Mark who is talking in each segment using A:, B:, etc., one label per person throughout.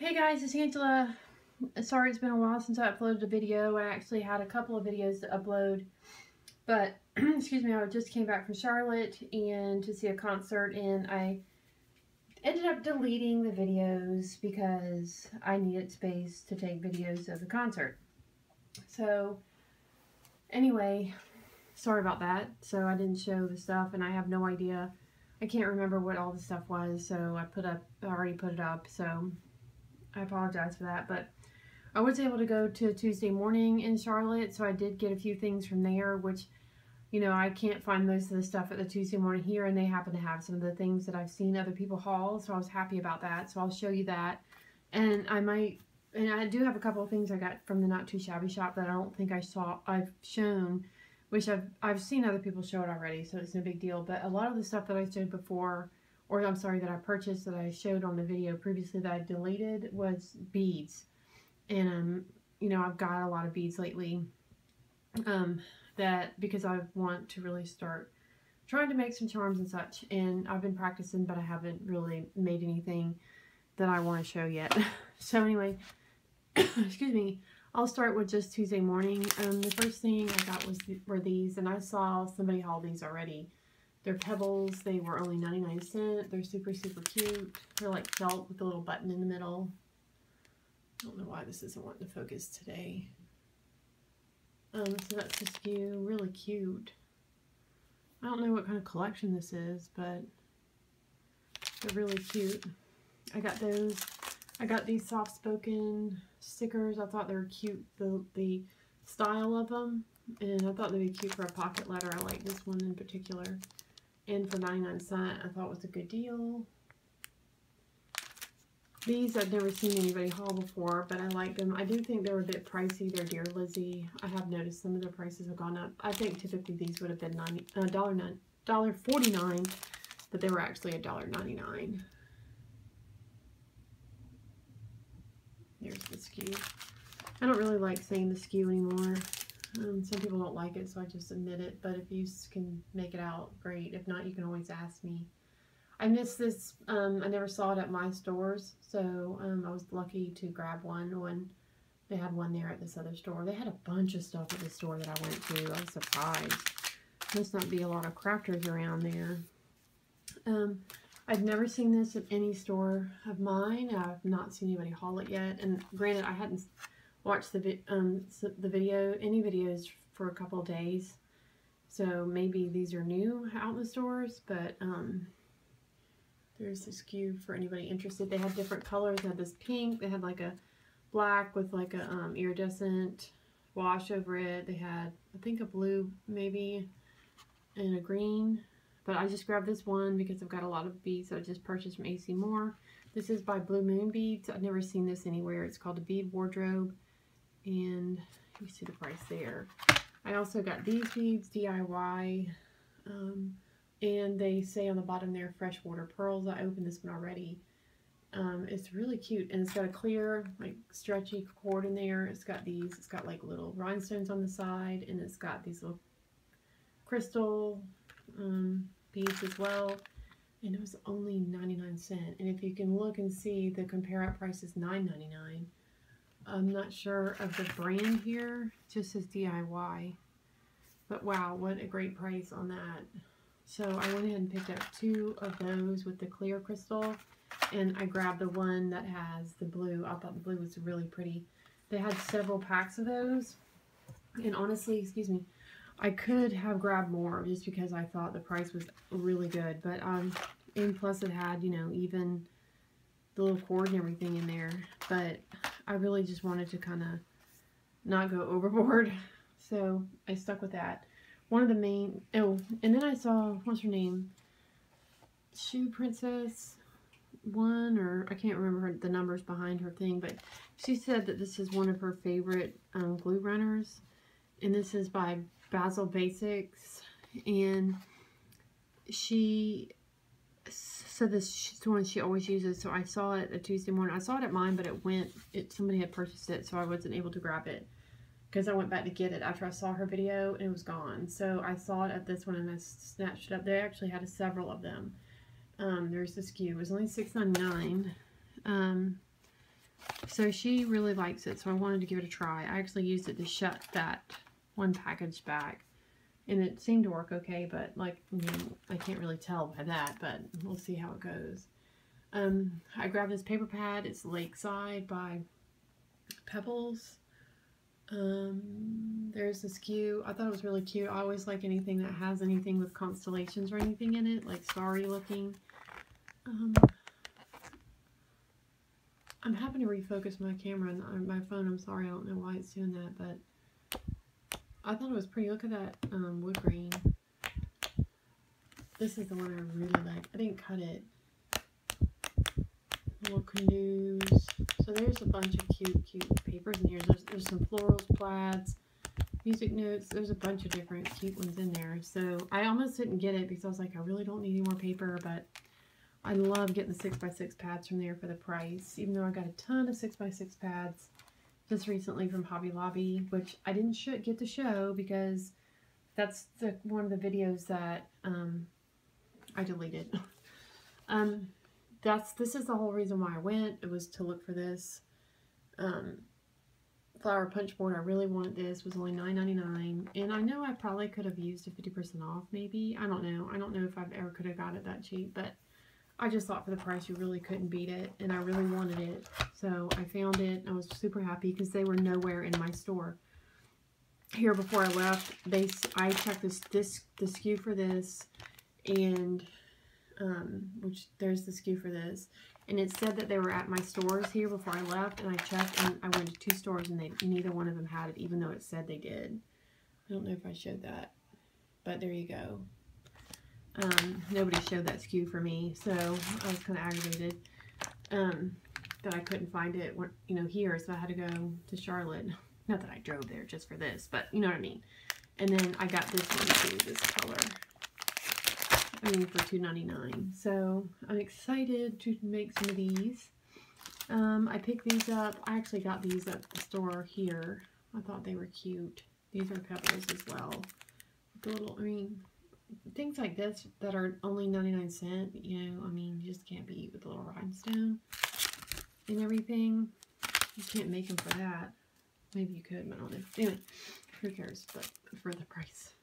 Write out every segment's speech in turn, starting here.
A: Hey guys, it's Angela. Sorry it's been a while since I uploaded a video. I actually had a couple of videos to upload. But, excuse me, I just came back from Charlotte and to see a concert and I ended up deleting the videos because I needed space to take videos of the concert. So, anyway, sorry about that. So I didn't show the stuff and I have no idea. I can't remember what all the stuff was, so I put up, I already put it up, so I apologize for that, but I was able to go to Tuesday morning in Charlotte, so I did get a few things from there, which, you know, I can't find most of the stuff at the Tuesday morning here, and they happen to have some of the things that I've seen other people haul, so I was happy about that, so I'll show you that, and I might, and I do have a couple of things I got from the Not Too Shabby shop that I don't think I saw, I've shown, which I've, I've seen other people show it already, so it's no big deal, but a lot of the stuff that I showed before, or I'm sorry, that I purchased that I showed on the video previously that I deleted was beads. And, um, you know, I've got a lot of beads lately um, that because I want to really start trying to make some charms and such. And I've been practicing, but I haven't really made anything that I want to show yet. so anyway, excuse me, I'll start with just Tuesday morning. Um, the first thing I got was were these, and I saw somebody haul these already. They're pebbles. They were only 99 cents. They're super, super cute. They're like felt with a little button in the middle. I don't know why this isn't wanting to focus today. Um, so that's the SKU. Really cute. I don't know what kind of collection this is, but they're really cute. I got those. I got these soft-spoken stickers. I thought they were cute, the, the style of them. And I thought they'd be cute for a pocket letter. I like this one in particular and for 99 cents I thought was a good deal. These I've never seen anybody haul before, but I like them. I do think they're a bit pricey. They're Dear Lizzy. I have noticed some of their prices have gone up. I think typically these would have been $90, uh, $1, $1.49, but they were actually $1.99. There's the SKU. I don't really like saying the skew anymore. Some people don't like it, so I just admit it. But if you can make it out, great. If not, you can always ask me. I missed this. Um, I never saw it at my stores, so um, I was lucky to grab one when they had one there at this other store. They had a bunch of stuff at the store that I went to. I was surprised. Must not be a lot of crafters around there. Um, I've never seen this at any store of mine. I've not seen anybody haul it yet. And granted, I hadn't watch the, um, the video, any videos for a couple days. So maybe these are new out in the stores, but um, there's this cube for anybody interested. They had different colors. They had this pink. They had like a black with like a um, iridescent wash over it. They had, I think, a blue maybe and a green. But I just grabbed this one because I've got a lot of beads that I just purchased from AC Moore. This is by Blue Moon Beads. I've never seen this anywhere. It's called a bead wardrobe and you see the price there. I also got these beads DIY um, and they say on the bottom there freshwater pearls. I opened this one already. Um, it's really cute and it's got a clear like stretchy cord in there. It's got these, it's got like little rhinestones on the side and it's got these little crystal um, beads as well and it was only 99 cents and if you can look and see the compare up price is 9.99 I'm not sure of the brand here. Just says DIY. But wow, what a great price on that. So I went ahead and picked up two of those with the clear crystal. And I grabbed the one that has the blue. I thought the blue was really pretty. They had several packs of those. And honestly, excuse me, I could have grabbed more just because I thought the price was really good. But, um, and plus it had, you know, even the little cord and everything in there. But I really just wanted to kind of not go overboard. So I stuck with that. One of the main, oh, and then I saw, what's her name? Shoe Princess one, or I can't remember her, the numbers behind her thing, but she said that this is one of her favorite um, glue runners. And this is by Bazzill Basics. And she so this is the one she always uses. So I saw it a Tuesday morning. I saw it at mine, but it went, it somebody had purchased it, so I wasn't able to grab it. Because I went back to get it after I saw her video, and it was gone. So I saw it at this one, and I snatched it up. They actually had several of them. Um, there's the SKU. It was only $6.99. Um, so she really likes it, so I wanted to give it a try. I actually used it to shut that one package back. And it seemed to work okay, but like, I, can't really tell by that, but we'll see how it goes. Um, I grabbed this paper pad. It's Lakeside by Pebbles. Um, there's this cute. I thought it was really cute. I always like anything that has anything with constellations or anything in it, like starry looking. Um, I'm having to refocus my camera and my phone. I'm sorry, I don't know why it's doing that, but I thought it was pretty. Look at that um, wood grain. This is the one I really like. I didn't cut it. Little canoes. So there's a bunch of cute, cute papers in here. There's, there's some florals, plaids, music notes. There's a bunch of different cute ones in there. So I almost didn't get it because I was like, I really don't need any more paper, but I love getting the 6x6 pads from there for the price, even though I got a ton of 6x6 pads just recently from Hobby Lobby, which I didn't get to show because that's the, one of the videos that um, I deleted. um, that's This is the whole reason why I went. It was to look for this. Um, flower punch board. I really wanted this. It was only $9.99. And I know I probably could have used a 50% off maybe. I don't know. I don't know if I've ever could have got it that cheap. But I just thought for the price you really couldn't beat it, and I really wanted it. So I found it. I was super happy because they were nowhere in my store. Here before I left, they I checked this this the SKU for this, and um, which there's the SKU for this, and it said that they were at my stores here before I left, and I checked, and I went to two stores, and they neither one of them had it, even though it said they did. I don't know if I showed that, but there you go. Um, nobody showed that SKU for me, so I was kind of aggravated um, that I couldn't find it, you know, here, so I had to go to Charlotte. Not that I drove there just for this, but you know what I mean. And then I got this one too, this color. I mean, for $2.99. So I'm excited to make some of these. Um, I picked these up. I actually got these at the store here. I thought they were cute. These are pebbles as well. The little, I mean, things like this that are only 99 cent, you know, I mean, you just can't beat with a little rhinestone and everything. You can't make them for that. Maybe you could, but I don't know. Anyway, who cares, but for the price.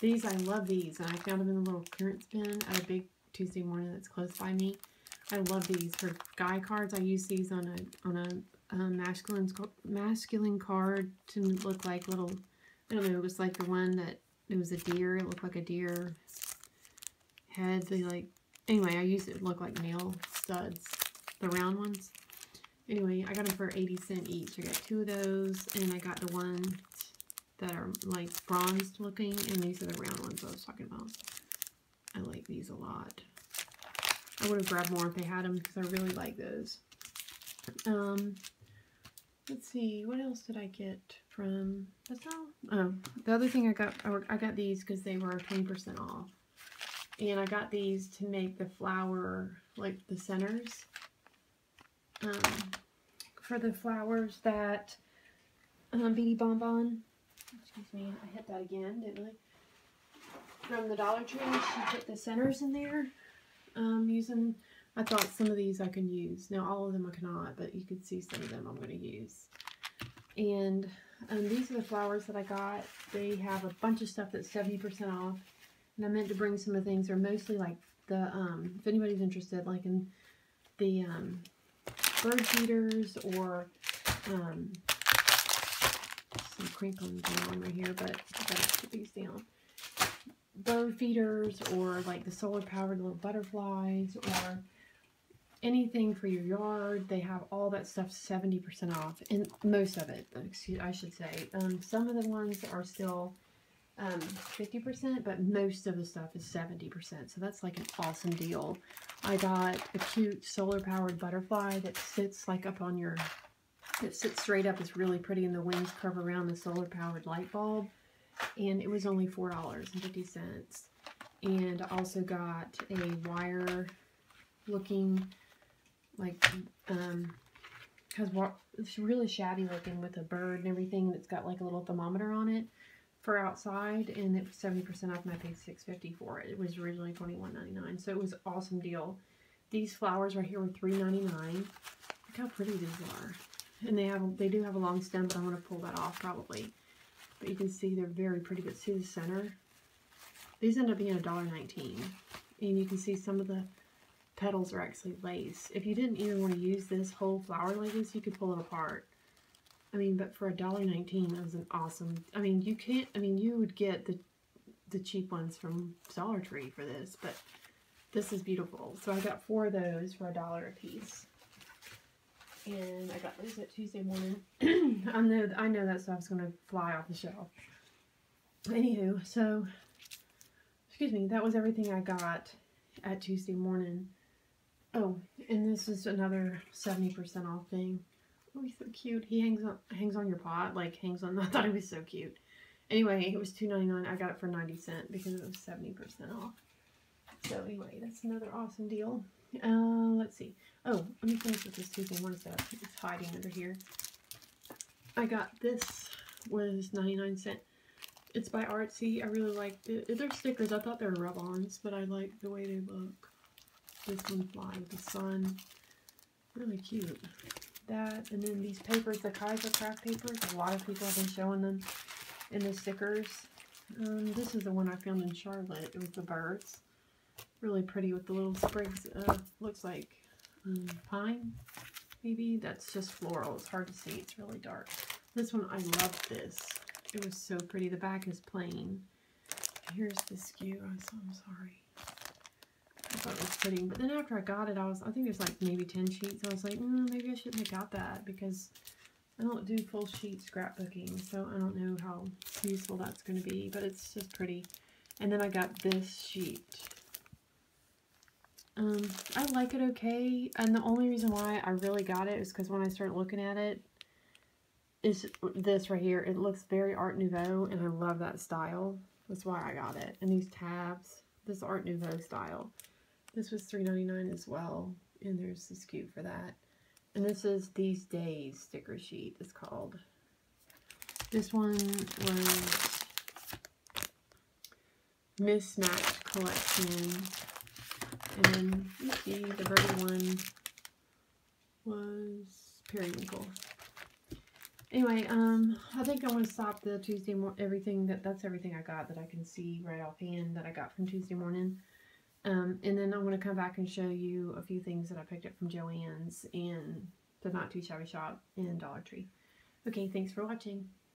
A: These, I love these, and I found them in a little clearance bin at a big Tuesday morning that's close by me. I love these. For guy cards, I use these on a on a um, masculine masculine card to look like little, I don't know, it was like the one that it was a deer. It looked like a deer head. They like, anyway, I used it to look like nail studs, the round ones. Anyway, I got them for 80 cent each. I got two of those, and I got the ones that are like bronzed looking, and these are the round ones I was talking about. I like these a lot. I would have grabbed more if they had them because I really like those. Um, let's see, what else did I get? from that's all. Oh, the other thing I got, I got these because they were 20% off. And I got these to make the flower, like the centers. Um, for the flowers that um, Bon Bon, excuse me, I hit that again, didn't I? From the Dollar Tree, she put the centers in there um, using, I thought some of these I can use. Now all of them I cannot, but you can see some of them I'm going to use. And um, these are the flowers that I got. They have a bunch of stuff that's 70% off. And I meant to bring some of the things. They're mostly like the, um, if anybody's interested, like in the um, bird feeders or um, some crinkling going on right here, but I gotta put these down. Bird feeders or like the solar powered little butterflies or anything for your yard. They have all that stuff 70% off. And most of it, excuse, I should say. Um, some of the ones are still um, 50%, but most of the stuff is 70%. So that's like an awesome deal. I got a cute solar powered butterfly that sits like up on your, it sits straight up. It's really pretty and the wings curve around the solar powered light bulb. And it was only $4.50. And I also got a wire looking like, um, has what it's really shabby looking with a bird and everything. It's got like a little thermometer on it for outside, and it was 70% off, I paid $6.50 for it. It was originally $21.99, so it was an awesome deal. These flowers right here were $3.99. Look how pretty these are. And they have they do have a long stem, but I'm to pull that off probably. But you can see they're very pretty. But see the center? These end up being $1.19. And you can see some of the petals are actually lace. If you didn't even want to use this whole flower like this, you could pull it apart. I mean, but for $1.19, that was an awesome... I mean, you can't... I mean, you would get the the cheap ones from Dollar Tree for this, but this is beautiful. So I got four of those for a dollar a piece. And I got those at Tuesday morning. I know I know that stuff's gonna fly off the shelf. Anywho, so excuse me, that was everything I got at Tuesday morning. Oh, and this is another 70% off thing. Oh, he's so cute. He hangs on hangs on your pot, like hangs on. I thought he was so cute. Anyway, it was two ninety nine. I got it for 90 cent because it was 70% off. So anyway, that's another awesome deal. Uh, let's see. Oh, let me finish with this Tuesday one that? It's hiding under here. I got this was 99 cent. It's by Artsy. I really liked it. They're stickers. I thought they were rub-ons, but I like the way they look. This one fly with the sun. Really cute. That, and then these papers, the Kaisercraft papers. A lot of people have been showing them in the stickers. Um, this is the one I found in Charlotte. It was the birds. Really pretty with the little sprigs. Uh, looks like um, pine, maybe. That's just floral. It's hard to see. It's really dark. This one, I love this. It was so pretty. The back is plain. Here's the skew. I'm sorry. I thought it was pretty. But then after I got it, I was, I think there's like maybe 10 sheets. I was like, mm, maybe I shouldn't have got that because I don't do full sheet scrapbooking. So I don't know how useful that's going to be. But it's just pretty. And then I got this sheet. Um, I like it okay. And the only reason why I really got it is because when I started looking at it, is this right here. It looks very Art Nouveau, and I love that style. That's why I got it. And these tabs, this Art Nouveau style. This was $3.99 as well, and there's the scoop for that. And this is These Days sticker sheet, it's called. This one was Mismatched Collection. And you see the birdie one was Periwinkle. Anyway, um, I think I want to stop the Tuesday morning, everything that, that's everything I got that I can see right offhand that I got from Tuesday morning. Um, and then I'm going to come back and show you a few things that I picked up from Joann's and the Not Too Shabby Shop and Dollar Tree. Okay, thanks for watching.